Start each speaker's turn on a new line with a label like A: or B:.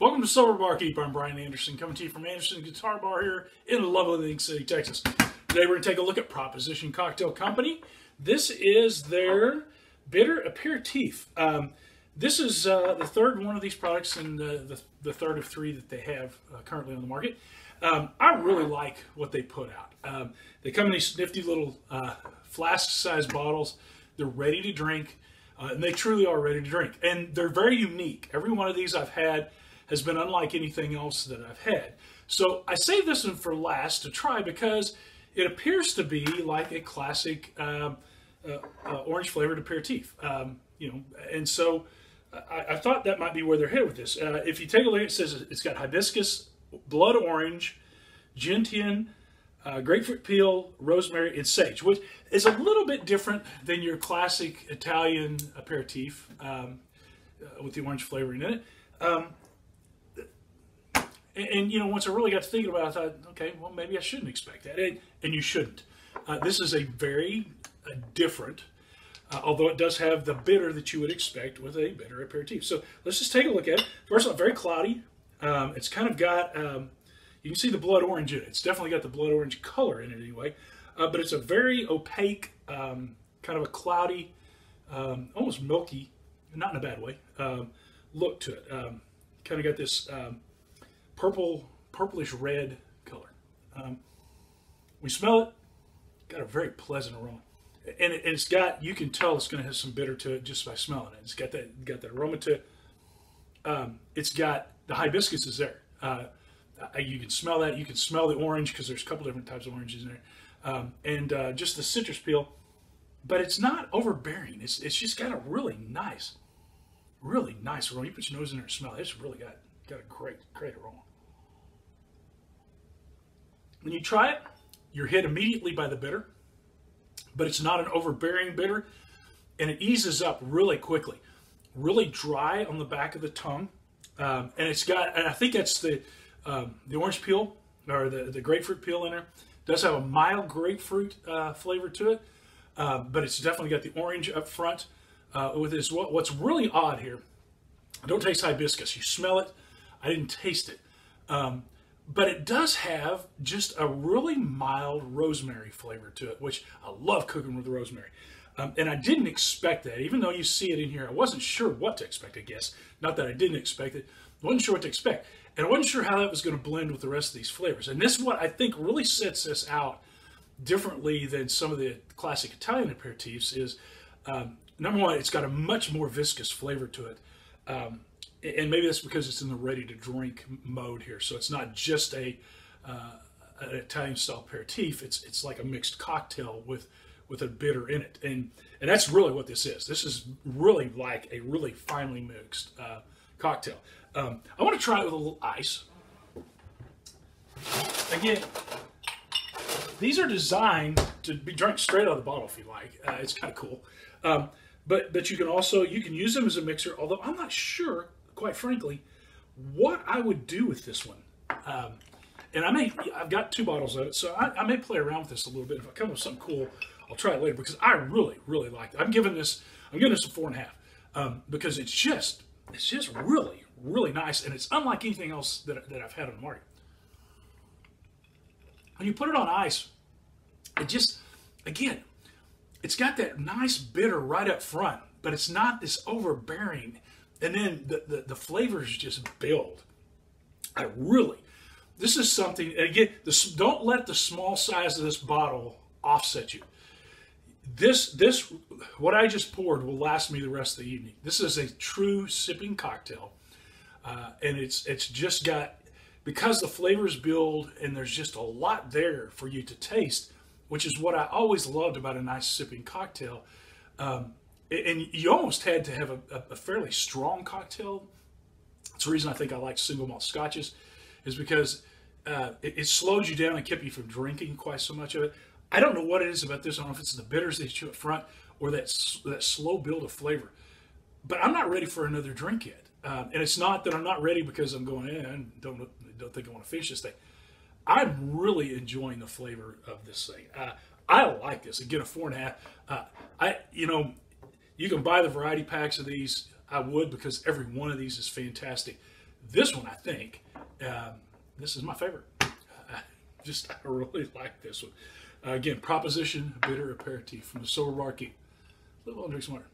A: Welcome to Sober Barkeep. I'm Brian Anderson, coming to you from Anderson Guitar Bar here in lovely Lake City, Texas. Today we're going to take a look at Proposition Cocktail Company. This is their bitter aperitif. Um, this is uh, the third one of these products and the, the, the, third of three that they have uh, currently on the market. Um, I really like what they put out. Um, they come in these nifty little uh, flask-sized bottles. They're ready to drink, uh, and they truly are ready to drink. And they're very unique. Every one of these I've had has been unlike anything else that I've had. So I saved this one for last to try because it appears to be like a classic um, uh, uh, orange flavored aperitif. Um, you know, and so I, I, thought that might be where they're headed with this. Uh, if you take a look, it says it's got hibiscus, blood orange, gentian, uh, grapefruit peel, rosemary, and sage, which is a little bit different than your classic Italian aperitif um, uh, with the orange flavoring in it. And, and, you know, once I really got to thinking about it, I thought, okay, well, maybe I shouldn't expect that. And, and you shouldn't. Uh, this is a very uh, different, uh, although it does have the bitter that you would expect with a bitter aperitif. So let's just take a look at it. First of all, very cloudy. Um, it's kind of got, um, you can see the blood orange in it. It's definitely got the blood orange color in it anyway. Uh, but it's a very opaque, um, kind of a cloudy, um, almost milky, not in a bad way, um, look to it. Um, kind of got this purple, purplish red color. Um, we smell it, got a very pleasant aroma. And, it, has got, you can tell it's going to have some bitter to it just by smelling it. It's got that, got that aroma to it. Um, it's got, the hibiscus is there. Uh, you can smell that. You can smell the orange because there's a couple different types of oranges in there. Um, and uh, just the citrus peel. But it's not overbearing. It's, it's just got a really nice, really nice aroma. You put your nose in there and smell it. It's really got, got a great, great aroma. When you try it, you're hit immediately by the bitter, but it's not an overbearing bitter, and it eases up really quickly. Really dry on the back of the tongue, um, and it's got, and I think that's the um, the orange peel or the, the grapefruit peel in there. Does have a mild grapefruit uh, flavor to it, uh, but it's definitely got the orange up front. Uh, with this, what, what's really odd here, I don't taste hibiscus. You smell it. I didn't taste it. Um, but it does have just a really mild rosemary flavor to it, which I love cooking with rosemary. Um, and I didn't expect that, even though you see it in here. I wasn't sure what to expect, I guess. Not that I didn't expect it. I wasn't sure what to expect. And I wasn't sure how that was going to blend with the rest of these flavors. And this is what I think really sets this out differently than some of the classic Italian aperitifs is, um, number one, it's got a much more viscous flavor to it. Um, and maybe that's because it's in the ready to drink mode here. So it's not just a uh, an Italian style aperitif. It's it's like a mixed cocktail with with a bitter in it, and and that's really what this is. This is really like a really finely mixed uh, cocktail. Um, I want to try it with a little ice. Again, these are designed to be drunk straight out of the bottle if you like. Uh, it's kind of cool. Um, but but you can also you can use them as a mixer. Although I'm not sure quite frankly, what I would do with this one. Um, and I may, I've got two bottles of it, so I, I, may play around with this a little bit. If I come up with something cool, I'll try it later because I really, really like it. I'm giving this, I'm giving this a four and a half um, because it's just, it's just really, really nice, and it's unlike anything else that, that I've had on the market. When you put it on ice, it just, again, it's got that nice bitter right up front, but it's not this overbearing and then the, the, the flavors just build. I really, this is something, again, this, don't let the small size of this bottle offset you. This, this, what I just poured will last me the rest of the evening. This is a true sipping cocktail. Uh, and it's, it's just got, because the flavors build and there's just a lot there for you to taste, which is what I always loved about a nice sipping cocktail. Um, and you almost had to have a, a, fairly strong cocktail. That's the reason I think I like single malt scotches, is because uh, it, it, slows you down and kept you from drinking quite so much of it. I don't know what it is about this. I don't know if it's the bitters that you up front or that that slow build of flavor. But I'm not ready for another drink yet, um, and it's not that I'm not ready because I'm going in. Eh, don't don't think I want to finish this thing. I'm really enjoying the flavor of this thing. Uh, I like this. Again, a four and a half. Uh, I you know you can buy the variety packs of these. I would because every one of these is fantastic. this one, I think, um, this is my favorite. I just I really like this one. Uh, again, Proposition Bitter Aperitif from the Sober Barkeep. Live on, drink smart.